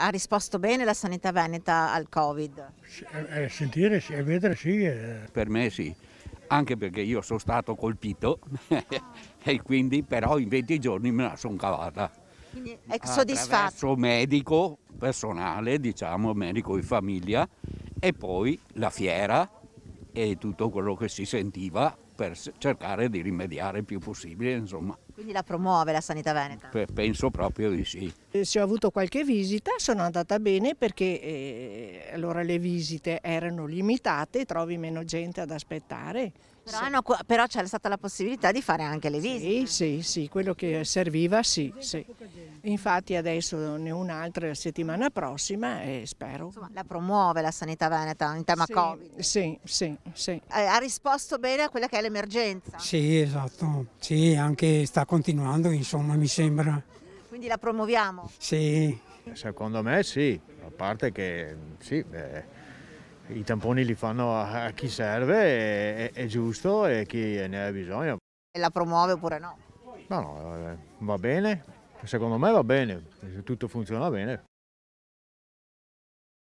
Ha risposto bene la sanità veneta al Covid? Sentire e vedere sì. Per me sì, anche perché io sono stato colpito e quindi però in 20 giorni me la sono cavata. Quindi è soddisfatto? Medico personale, diciamo, medico di famiglia e poi la fiera e tutto quello che si sentiva per cercare di rimediare il più possibile, insomma. Quindi la promuove la sanità veneta? Penso proprio di sì. Eh, se ho avuto qualche visita sono andata bene perché eh, allora le visite erano limitate, trovi meno gente ad aspettare. Però, hanno, però, c'è stata la possibilità di fare anche le visite. Sì, sì, sì, quello che serviva sì, sì. Infatti adesso ne un'altra settimana prossima e spero. Insomma, la promuove la sanità veneta in tema sì, Covid? Sì, sì, sì. Eh, ha risposto bene a quella che è l'emergenza? Sì, esatto. Sì, anche sta continuando, insomma, mi sembra. Quindi la promuoviamo? Sì. Secondo me sì, a parte che sì, beh, i tamponi li fanno a, chi serve, è, è, giusto e chi ne ha bisogno. E la promuove oppure no? No, no, va bene, secondo me va bene, se tutto funziona bene.